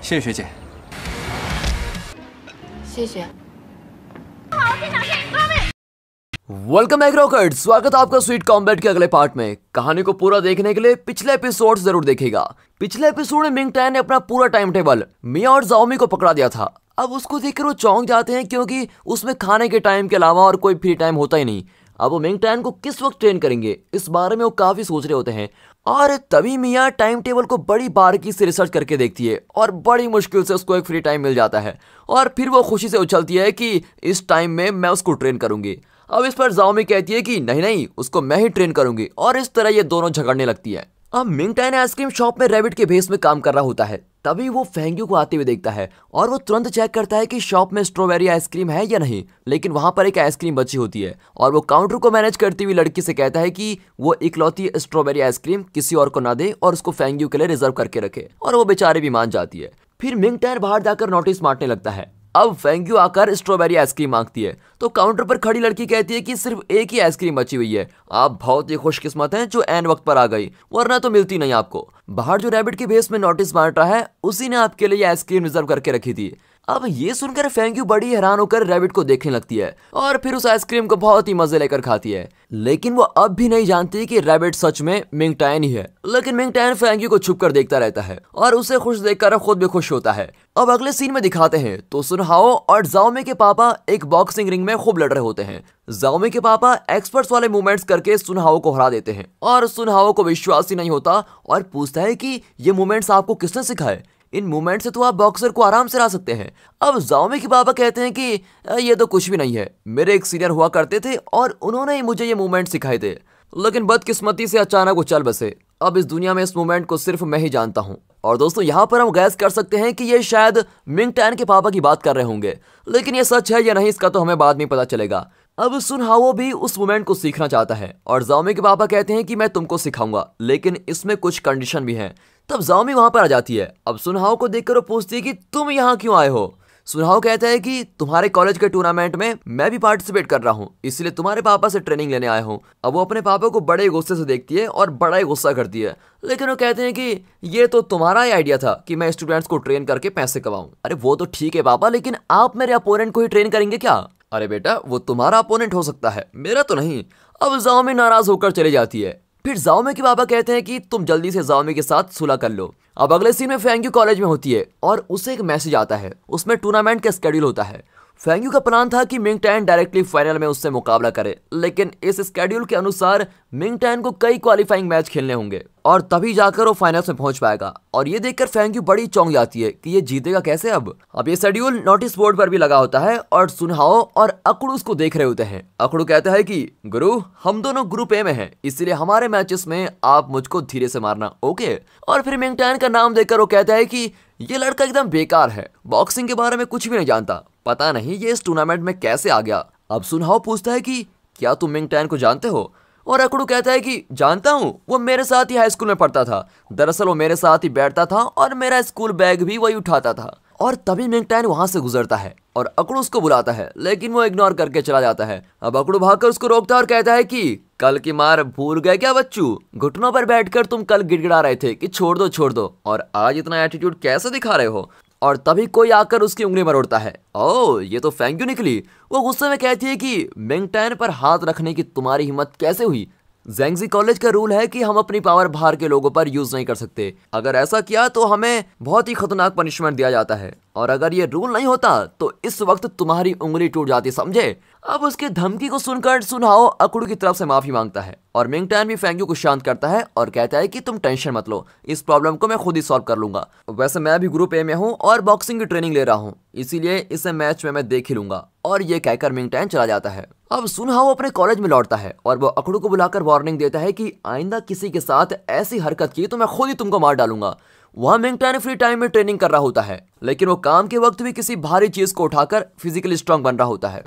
谢谢学姐。谢谢。 welcome back rocket स्वागत है आपका स्वीट कॉम्बैट के अगले पार्ट में कहानी को पूरा देखने के लिए पिछले एपिसोड जरूर देखेगा पिछले एपिसोड में मिंग टैन ने अपना पूरा टाइम टेबल मिया और जाओमी को पकड़ा दिया था अब उसको देखकर वो चौंक जाते हैं क्योंकि उसमें खाने के टाइम के अलावा और कोई फ्री टाइम होता ही नहीं अब वो मिंग टैन को किस वक्त ट्रेन करेंगे? इस बारे में वो काफ़ी सोच रहे होते हैं। और तभी मियाँ टाइम टेबल को बड़ी बारीकी से रिसर्च करके देखती है और बड़ी मुश्किल से उसको एक फ्री टाइम मिल जाता है। और फिर वो खुशी से उछलती है कि इस टाइम में मैं उसको ट्रेन करूँगी। अब इस पर जाओमी कहती है कि, नहीं नहीं, उसको मैं ही ट्रेन करूँगी। और इस तरह ये दोनों झगड़ने लगती है। अब मिंगटाइन आइसक्रीम शॉप में रैबिट के भेस में काम कर रहा होता है। तभी वो फेंग्यू को आते हुए देखता है और वो तुरंत चेक करता है कि शॉप में स्ट्रॉबेरी आइसक्रीम है या नहीं। लेकिन वहाँ पर एक आइसक्रीम बची होती है और वो काउंटर को मैनेज करती हुई लड़की से कहता है कि वो इकलौती स्ट्रॉबेरी आइसक्रीम किसी और को ना दे और उसको फेंग्यू के लिए रिज़र्व करके रखे और वो बेचारे भी मान जाती है। फिर मिंगटाइन बाहर जाकर नोटिस मारने लगता है। अब फेंग्यू आकर स्ट्रॉबेरी आइसक्रीम मांगती है। तो काउंटर पर खड़ी लड़की कहती है कि सिर्फ़ एक ही आइसक्रीम बची हुई है। आप बहुत ही खुशकिस्मत हैं जो एन वक्त पर आ गई, वरना तो मिलती नहीं आपको। बाहर जो रैबिट के भेस में नोटिस बांट रहा है, उसी ने आपके लिए आइसक्रीम रिज़र्व करके रखी थी। अब ये सुनकर फेंग्यू बड़ी हैरान होकर रैबिट को देखने लगती है और फिर उस आइसक्रीम को बहुत ही मज़े लेकर खाती है। लेकिन वो अब भी नहीं जानती कि रैबिट सच में मिंगटाइन ही है। लेकिन मिंगटाइन फेंग्यू को छुप देखता रहता है और उसे खुश देखकर खुद भी खुश होता है। अब अगले सीन में दिखाते हैं तो सुनहाओ और जाओमे के पापा एक बॉक्सिंग रिंग में खूब लड़ रहे होते हैं। जाओमे के पापा एक्सपर्ट्स वाले मूवमेंट्स करके सुनहाओ को हरा देते हैं और सुनहाओ को विश्वास ही नहीं होता और पूछता है कि ये मूवमेंट्स आपको किसने सिखाए? इन मूवमेंट से तो आप बॉक्सर को आराम से ला सकते हैं। अब जाओमे के पापा कहते हैं कि ये तो कुछ भी नहीं है। मेरे एक सीनियर हुआ करते थे और उन्होंने ही मुझे ये मूवमेंट सिखाए थे। लेकिन बदकिस्मती से अचानक वो चल बसे। अब इस दुनिया में इस मूवमेंट को सिर्फ़ मैं ही जानता हूँ। और दोस्तों, यहाँ पर हम गैस कर सकते हैं कि ये शायद मिंग टैन के पापा की बात कर रहे होंगे। लेकिन ये सच है या नहीं, इसका तो हमें बाद में पता चलेगा। अब सुनहावो भी उस मूवमेंट को सीखना चाहता है। और जाओमी के पापा कहते हैं कि मैं तुमको सिखाऊँगा, लेकिन इसमें कुछ कंडीशन भी हैं। तब जाओमी वहाँ पर आ जाती है। अब सुनहाओ को देखकर वो पूछती है कि तुम यहाँ क्यों आए हो? सुनहाओ कहता है कि तुम्हारे कॉलेज के टूर्नामेंट में मैं भी पार्टिसिपेट कर रहा हूँ, इसलिए तुम्हारे पापा से ट्रेनिंग लेने आया हूँ। अब वो अपने पापा को बड़े गुस्से से देखती है और बड़ा ही गुस्सा करती है। लेकिन वो कहते हैं कि ये तो तुम्हारा ही आइडिया था कि मैं स्टूडेंट्स को ट्रेन करके पैसे कमाऊं। अरे वो तो ठीक है पापा, लेकिन आप मेरे अपोनेंट को ही ट्रेन करेंगे क्या? अरे बेटा, वो तुम्हारा अपोनेंट हो सकता है, मेरा तो नहीं। अब जाओमी नाराज़ होकर चली जाती है। फिर जाओमे के बाबा कहते हैं कि तुम जल्दी से जाओमे के साथ सुलह कर लो। अब अगले सीन में फेंग्यू कॉलेज में होती है और उसे एक मैसेज आता है। उसमें टूर्नामेंट का स्केड्यूल होता है। फेंग्यू का प्लान था कि मिंग टैन डायरेक्टली फाइनल में उससे मुकाबला करे, लेकिन इस स्केड्यूल के अनुसार मिंग टैन को कई क्वालिफाइंग मैच खेलने होंगे, और तभी जाकर वो फाइनल्स में पहुँच पाएगा। और ये देखकर फेंग्यू बड़ी चौंक जाती है कि ये जीतेगा कैसे अब। अब ये शेड्यूल नोटिस बोर्ड पर भी लगा होता है, और सुनहाओ और अकड़ू उसको देख रहे होते हैं। अकड़ू कहता है कि, गुरु, हम दोनों ग्रुप ए में हैं, इसलिए हमारे मैचेस में आप मुझको धीरे से मारना ओके और फिर मिंग टैन का नाम देखकर वो कहता है कि, ये लड़का एकदम बेकार है बॉक्सिंग के बारे में कुछ भी नहीं जानता। पता नहीं ये इस टूर्नामेंट में कैसे आ गया। अब सुनहाओ पूछता है कि, क्या तुम मिंग टैन को जानते हो? और अकड़ू कहता है कि, जानता हूँ, वो मेरे साथ ही हाई स्कूल में पढ़ता था। दरअसल वो मेरे साथ ही बैठता था और मेरा स्कूल बैग भी वही उठाता था। और तभी मिंगटैन वहाँ से गुजरता है और अकड़ू उसको बुलाता है, लेकिन वो इग्नोर करके चला जाता है। अब अकड़ू भागकर उसको रोकता है और कहता है कि, कल की मार भूल गए क्या बच्चू? घुटनों पर बैठकर तुम कल गिड़गिड़ा रहे थे कि छोड़ दो छोड़ दो। और आज इतना एटीट्यूड कैसे दिखा रहे हो? और तभी कोई आकर उसकी उंगली मरोड़ता है। ओ ये तो फेंक्यू निकली। वो गुस्से में कहती है कि, मिंगटैन पर हाथ रखने की तुम्हारी हिम्मत कैसे हुई? जेंगजी कॉलेज का रूल है कि हम अपनी पावर बाहर के लोगों पर यूज़ नहीं कर सकते। अगर ऐसा किया तो हमें बहुत ही खतरनाक पनिशमेंट दिया जाता है। और अगर ये रूल नहीं होता तो इस वक्त तुम्हारी उंगली टूट जाती, समझे? अब उसकी धमकी को सुनकर सुनहाओ अकुड़ू की तरफ़ से माफ़ी माँगता है और मिंगटैन भी फेंग्यू को शांत करता है और कहता है कि तुम टेंशन मत लो, इस प्रॉब्लम को मैं खुद ही सॉल्व कर लूँगा। वैसे मैं भी ग्रुप ए में हूँ और बॉक्सिंग की ट्रेनिंग ले रहा हूँ, इसीलिए इसे मैच में मैं देख ही लूँगा। और ये कहकर मिंगटैन चला जाता है। अब सुनहाओ अपने कॉलेज में लौटता है और वो अकड़ू को बुलाकर वार्निंग देता है कि आइंदा किसी के साथ ऐसी हरकत की तो मैं खुद ही तुमको मार डालूँगा। वहाँ मिंगटैन फ्री टाइम में ट्रेनिंग कर रहा होता है, लेकिन वो काम के वक्त भी किसी भारी चीज़ को उठाकर फिजिकली स्ट्रांग बन रहा होता है।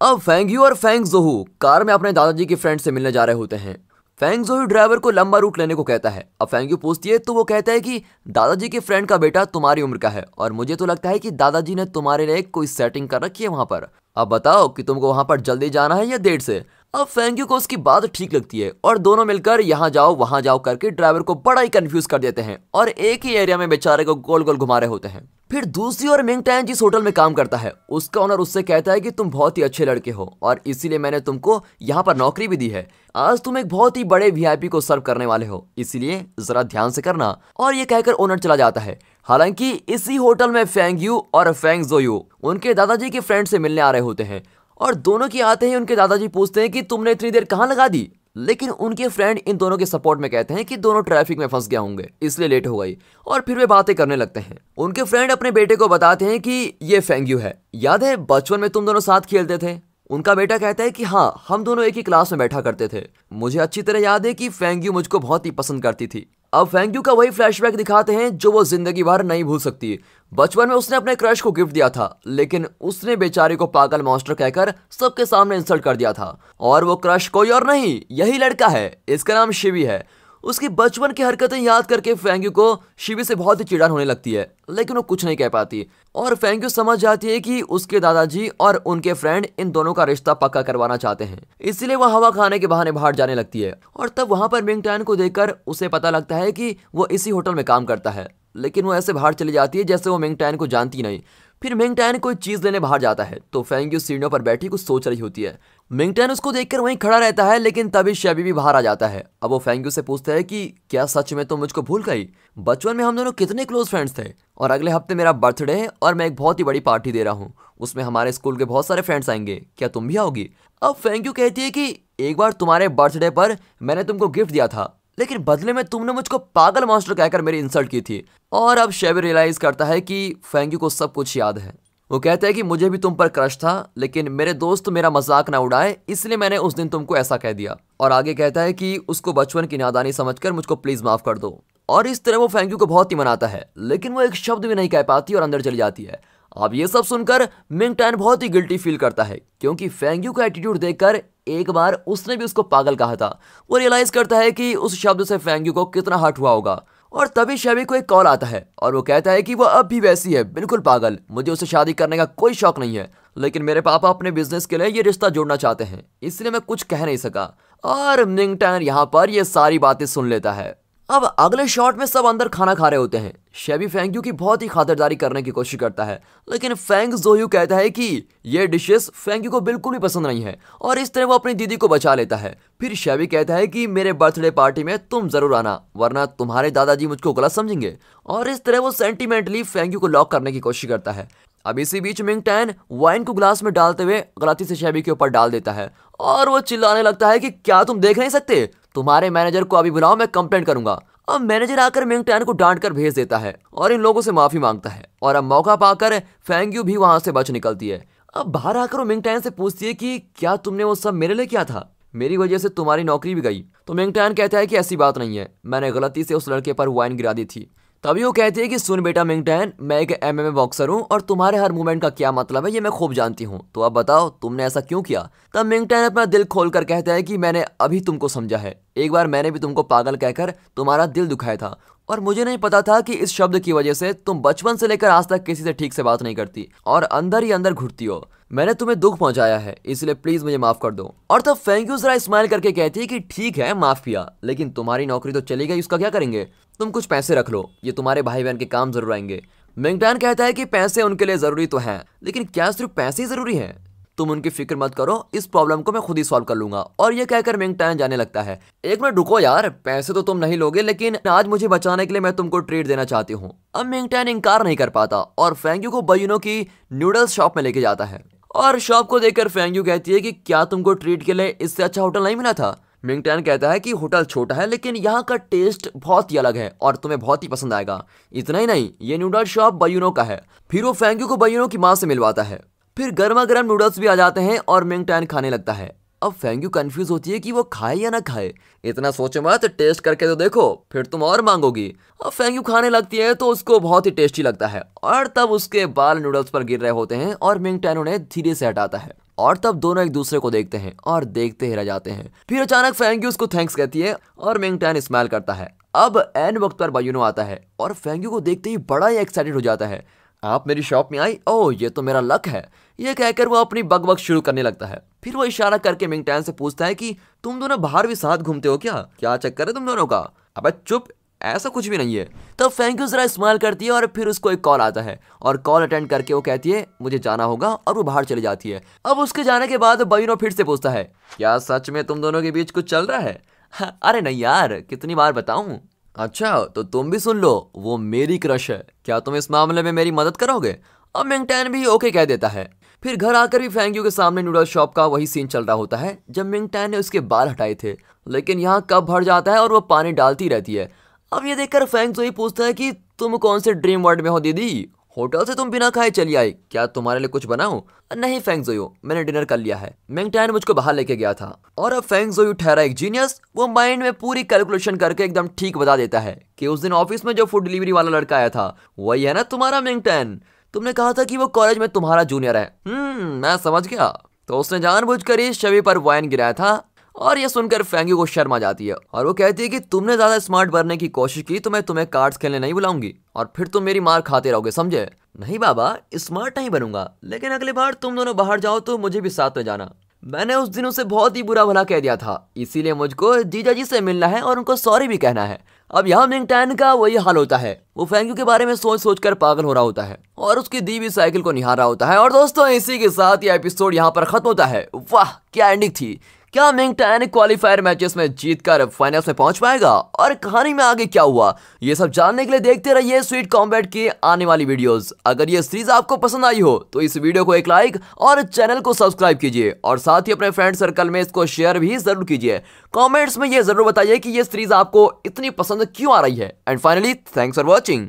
अब फेंग और फेंग जोहू कार में अपने दादाजी के फ्रेंड से मिलने जा रहे होते हैं। फेंग जोहू ड्राइवर को लंबा रूट लेने को कहता है। अब फेंग्यू पूछती है तो वो कहता है कि, दादाजी के फ्रेंड का बेटा तुम्हारी उम्र का है, और मुझे तो लगता है कि दादाजी ने तुम्हारे लिए कोई सेटिंग कर रखी है वहाँ पर। अब बताओ कि तुमको वहाँ पर जल्दी जाना है या देर से? अब फेंग्यू को उसकी बात ठीक लगती है और दोनों मिलकर यहाँ जाओ, वहाँ जाओ करके ड्राइवर को बड़ा ही कंफ्यूज कर देते हैं और एक ही एरिया में बेचारे को गोल गोल घुमा रहे होते हैं। फिर दूसरी ओर मिंग टैन जिस होटल में काम करता है, उसका ओनर उससे कहता है कि तुम बहुत ही अच्छे लड़के हो और इसीलिए मैंने तुमको यहाँ पर नौकरी भी दी है। आज तुम एक बहुत ही बड़े वीआईपी को सर्व करने वाले हो, इसीलिए जरा ध्यान से करना। और ये कहकर ओनर चला जाता है। हालाँकि इसी होटल में फेंग यू और फेंग जोयू उनके दादाजी के फ्रेंड से मिलने आ रहे होते हैं। और दोनों की आते ही उनके दादाजी पूछते हैं कि तुमने इतनी देर कहाँ लगा दी? लेकिन उनके फ्रेंड इन दोनों के सपोर्ट में कहते हैं कि दोनों ट्रैफ़िक में फंस गए होंगे, इसलिए लेट हो गई। और फिर वे बातें करने लगते हैं। उनके फ्रेंड अपने बेटे को बताते हैं कि ये फेंग्यू है। याद है, बचपन में तुम दोनों साथ खेलते थे? उनका बेटा कहता है कि हाँ हम दोनों एक ही क्लास में बैठा करते थे। मुझे अच्छी तरह याद है कि फेंग्यू मुझको बहुत ही पसंद करती थी। अब फेंग्यू का वही फ्लैशबैक दिखाते हैं जो वो ज़िंदगी भर नहीं भूल सकती। बचपन में उसने अपने क्रश को गिफ्ट दिया था, लेकिन उसने बेचारे को पागल मॉन्स्टर कहकर सबके सामने इंसल्ट कर दिया था। और वो क्रश कोई और नहीं, यही लड़का है, इसका नाम शिवी है। उसकी बचपन की हरकतें याद करके फेंग्यू को शिवी से बहुत ही चिड़न होने लगती है, लेकिन वो कुछ नहीं कह पाती। और फेंग्यू समझ जाती है कि उसके दादाजी और उनके फ्रेंड इन दोनों का रिश्ता पक्का करवाना चाहते हैं। इसीलिए वह हवा खाने के बहाने बाहर जाने लगती है। और तब वहाँ पर मिंगटैन को देखकर उसे पता लगता है कि वो इसी होटल में काम करता है। लेकिन वो ऐसे बाहर चली जाती है जैसे वो मिंगटैन को जानती नहीं। फिर मिंगटैन कोई चीज़ लेने बाहर जाता है तो फेंग्यू सीढ़ियों पर बैठी कुछ सोच रही होती है। मिंगटैन उसको देखकर वहीं खड़ा रहता है, लेकिन तभी शेबी भी बाहर आ जाता है। अब वो फेंग्यू से पूछता है कि, क्या सच में तुम तो मुझको भूल गई? बचपन में हम दोनों कितने क्लोज फ्रेंड्स थे? और अगले हफ़्ते मेरा बर्थडे है, और मैं एक बहुत ही बड़ी पार्टी दे रहा हूँ। उसमें हमारे स्कूल के बहुत सारे फ्रेंड्स आएँगे। क्या तुम भी आओगी? अब फेंग्यू कहती है कि, एक बार तुम्हारे बर्थडे पर मैंने तुमको गिफ्ट दिया था। लेकिन बदले में तुमने मुझको पागल मास्टर कहकर मेरी इंसल्ट की थी। और अब शेबी रियलाइज़ करता है कि फेंग्यू को सब कुछ याद है। वो कहता है कि मुझे भी तुम पर क्रश था, लेकिन मेरे दोस्त मेरा मज़ाक ना उड़ाए, इसलिए मैंने उस दिन तुमको ऐसा कह दिया। और आगे कहता है कि उसको बचपन की नादानी समझकर मुझको प्लीज़ माफ़ कर दो। और इस तरह वो फेंक्यू को बहुत ही मनाता है, लेकिन वो एक शब्द भी नहीं कह पाती और अंदर चली जाती है। अब ये सब सुनकर मिंग टैन बहुत ही गिल्टी फील करता है, क्योंकि फेंग्यू का एटीट्यूड देखकर एक बार उसने भी उसको पागल कहा था। वो रियलाइज़ करता है कि उस शब्द से फेंग्यू को कितना हर्ट हुआ होगा। और तभी शेबी को एक कॉल आता है, और वो कहता है कि वो अब भी वैसी है, बिल्कुल पागल। मुझे उसे शादी करने का कोई शौक नहीं है, लेकिन मेरे पापा अपने बिज़नेस के लिए ये रिश्ता जोड़ना चाहते हैं, इसलिए मैं कुछ कह नहीं सका। और मिंग टैन यहाँ पर ये सारी बातें सुन लेता है। अब अगले शॉट में सब अंदर खाना खा रहे होते हैं। शेबी फेंग्यू की बहुत ही खातिरदारी करने की कोशिश करता है, लेकिन फेंग जोयू कहता है कि ये डिशेस फेंग्यू को बिल्कुल भी पसंद नहीं है और इस तरह वो अपनी दीदी को बचा लेता है। फिर शेबी कहता है कि मेरे बर्थडे पार्टी में तुम ज़रूर आना, वरना तुम्हारे दादाजी मुझको गलत समझेंगे। और इस तरह वो सेंटिमेंटली फेंग्यू को लॉक करने की कोशिश करता है। अब इसी बीच मिंग टैन वाइन को ग्लास में डालते हुए गलती से शेबी के ऊपर डाल देता है और वो चिल्लाने लगता है कि क्या तुम देख नहीं सकते? तुम्हारे मैनेजर को अभी बुलाओ, मैं कंप्लेंट करूँगा। अब मैनेजर आकर मिंग टैन को डांट कर भेज देता है और इन लोगों से माफ़ी माँगता है। और अब मौका पाकर फेंग्यू भी वहाँ से बच निकलती है। अब बाहर आकर वो मिंग टैन से पूछती है कि क्या तुमने वो सब मेरे लिए किया था? मेरी वजह से तुम्हारी नौकरी भी गई। तो मिंग टैन कहता है कि ऐसी बात नहीं है। मैंने गलती से उस लड़के पर वाइन गिरा दी थी। तभी वो कहती है कि सुन बेटा मिंगटैन, मैं एक एमएमए बॉक्सर हूँ और तुम्हारे हर मूवमेंट का क्या मतलब है, ये मैं खूब जानती हूँ। तो अब बताओ, तुमने ऐसा क्यों किया? तब मिंगटैन अपना दिल खोल कर कहता है कि मैंने अभी तुमको समझा है। एक बार मैंने भी तुमको पागल कहकर तुम्हारा दिल दुखाया था और मुझे नहीं पता था कि इस शब्द की वजह से तुम बचपन से लेकर आज तक किसी से ठीक से बात नहीं करती और अंदर ही अंदर घुटती हो। मैंने तुम्हें दुख पहुँचाया है, इसलिए प्लीज़ मुझे माफ़ कर दो। और तब फैंक यू जरा स्माइल करके कहती है कि ठीक है, माफ़ किया, लेकिन तुम्हारी नौकरी तो चली गई, उसका क्या करेंगे? तुम कुछ पैसे रख लो, ये तुम्हारे भाई बहन के काम ज़रूर आएँगे। मिंगटान कहता है कि पैसे उनके लिए ज़रूरी तो हैं, लेकिन क्या सिर्फ़ पैसे ही ज़रूरी हैं? तुम उनकी फ़िक्र मत करो, इस प्रॉब्लम को मैं खुद ही सॉल्व कर लूँगा। और ये कहकर मिंग टैन जाने लगता है। एक मिनट रुको यार, पैसे तो तुम नहीं लोगे, लेकिन आज मुझे बचाने के लिए मैं तुमको ट्रीट देना चाहती हूँ। अब मिंग टैन इंकार नहीं कर पाता, और फेंग्यू को बयूनो की नूडल्स शॉप में लेके जाता है। और शॉप को देखकर फेंग्यू कहती है कि क्या तुमको ट्रीट के लिए इससे अच्छा होटल नहीं मिला था? मिंगटैन कहता है कि होटल छोटा है, लेकिन यहाँ का टेस्ट बहुत ही अलग है और तुम्हें बहुत ही पसंद आएगा। इतना ही नहीं, ये नूडल शॉप बयूनो का है। फिर वो फेंग्यू को बयूनो की माँ से मिलवाता है। फिर गर्मा गर्म नूडल्स भी आ जाते हैं और मिंग टैन खाने लगता है। अब फेंग्यू कंफ्यूज होती है कि वो खाए या ना खाए। इतना सोचे मत टेस्ट करके तो देखो, फिर तुम और मांगोगी। अब फेंग्यू खाने लगती है तो उसको बहुत ही टेस्टी लगता है। और तब उसके बाल नूडल्स पर गिर रहे होते हैं और मिंग टैन उन्हें धीरे से हटाता है। और तब दोनों एक दूसरे को देखते हैं और देखते ही रह जाते हैं। फिर अचानक फेंग्यू उसको थैंक्स कहती है और मिंग टैन स्माइल करता है। अब एन वक्त पर बायूनो आता है और फेंग्यू को देखते ही बड़ा ही एक्साइटेड हो जाता है। आप मेरी शॉप में आई? ओह, ये तो मेरा लक है। ये कहकर वो अपनी बग बग शुरू करने लगता है। फिर वो इशारा करके मिंगटैन से पूछता है कि तुम दोनों बाहर भी साथ घूमते हो क्या? क्या चक्कर है तुम दोनों का? अब चुप। ऐसा कुछ भी नहीं है। तब थैंक यू जरा इस्तेमाल करती है और फिर उसको एक कॉल आता है। और कॉल अटेंड करके वो कहती है, मुझे जाना होगा और वो बाहर चली जाती है। अब उसके जाने के बाद बयूनो फिर से पूछता है, क्या सच में तुम दोनों के बीच कुछ चल रहा है? अरे नहीं यार, कितनी बार बताऊँ? अच्छा तो तुम भी सुन लो, वो मेरी क्रश है। क्या तुम इस मामले में मेरी मदद करोगे? अब मिंगटैन भी ओके कह देता है। फिर घर आकर भी फैंग के सामने नूडल शॉप का वही सीन चल रहा होता है, जब मिंगटैन ने उसके बाल हटाए थे। लेकिन यहाँ कब भर जाता है और वो पानी डालती रहती है। अब ये देखकर फैंग ही पूछता है कि तुम कौन से ड्रीम वर्ल्ड में हो, दीदी? होटल से तुम बिना खाए चली आई। क्या तुम्हारे लिए कुछ बनाऊँ? नहीं फेंग जोयो, मैंने डिनर कर लिया है। मैंगटैन मुझको बाहर लेके गया था। और अब फेंग जोयू ठहरा एक जीनियस वो माइंड में पूरी कैलकुलेशन करके एकदम ठीक बता देता है कि उस दिन ऑफ़िस में जो फ़ूड डिलीवरी वाला लड़का आया था, वही है ना तुम्हारा मैंगटैन तुमने कहा था कि वो कॉलेज में तुम्हारा जूनियर है। हम्म मैं समझ गया। तो उसने जानबूझकर ही शवि पर वाइन गिराया था। और ये सुनकर फैंगी को शर्म जाती है। और वो कहती है कि तुमने ज़्यादा स्मार्ट बनने की कोशिश की तो मैं तुम्हें कार्ड्स खेलने नहीं बुलाऊँगी। और फिर तुम मेरी मार खाते रहोगे, समझे? नहीं बाबा स्मार्ट नहीं बनूँगा। लेकिन अगली बार तुम दोनों बाहर जाओ तो मुझे भी साथ में जाना। मैंने उस दिन उसे बहुत ही बुरा भला कह दिया था। इसीलिए मुझको जीजा जी से मिलना है और उनको सॉरी भी कहना है। अब यहाँ मिंगटैन का वही हाल होता है। वो फैंक्यू के बारे में सोच सोच कर पागल हो रहा होता है। और उसकी दीवी साइकिल को निहार रहा होता है। और दोस्तों, इसी के साथ ये एपिसोड यहाँ पर खत्म होता है। वाह, क्या एंडिंग थी। क्या मिंग मिंगटैन क्वालिफायर मैचेस में जीतकर फाइनल्स में पहुँच पाएगा? और कहानी में आगे क्या हुआ? ये सब जानने के लिए देखते रहिए स्वीट कॉम्बैट की आने वाली वीडियोस अगर ये सीरीज़ आपको पसंद आई हो तो इस वीडियो को एक लाइक और चैनल को सब्सक्राइब कीजिए। और साथ ही अपने फ्रेंड सर्कल में इसको शेयर भी ज़रूर कीजिए। कॉमेंट्स में ये ज़रूर बताइए कि ये सीरीज़ आपको इतनी पसंद क्यों आ रही है। And finally thanks for watching